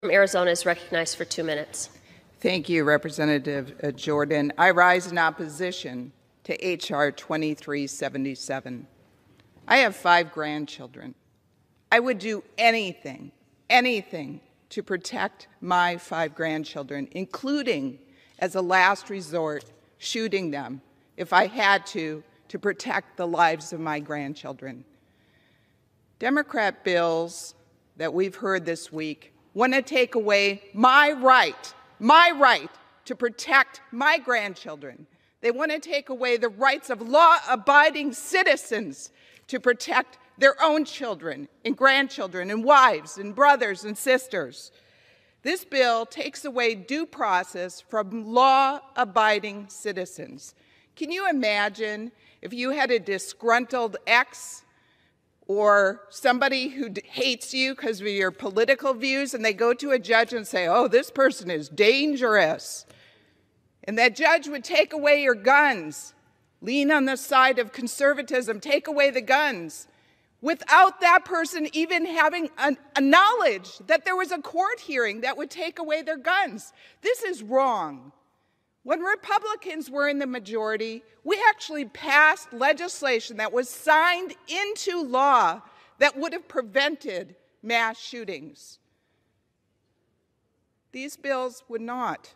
from Arizona is recognized for two minutes. Thank you, Representative uh, Jordan. I rise in opposition to H.R. 2377. I have five grandchildren. I would do anything, anything to protect my five grandchildren, including, as a last resort, shooting them if I had to, to protect the lives of my grandchildren. Democrat bills that we've heard this week want to take away my right, my right to protect my grandchildren. They want to take away the rights of law abiding citizens to protect their own children and grandchildren and wives and brothers and sisters. This bill takes away due process from law abiding citizens. Can you imagine if you had a disgruntled ex or somebody who hates you because of your political views and they go to a judge and say, oh, this person is dangerous? And that judge would take away your guns, lean on the side of conservatism, take away the guns without that person even having a, a, knowledge that there was a court hearing that would take away their guns. This is wrong. When Republicans were in the majority, we actually passed legislation that was signed into law that would have prevented mass shootings. These bills would not.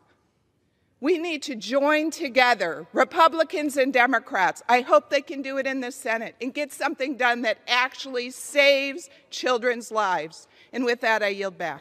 We need to join together, Republicans and Democrats. I hope they can do it in the Senate and get something done that actually saves children's lives. And with that, I yield back.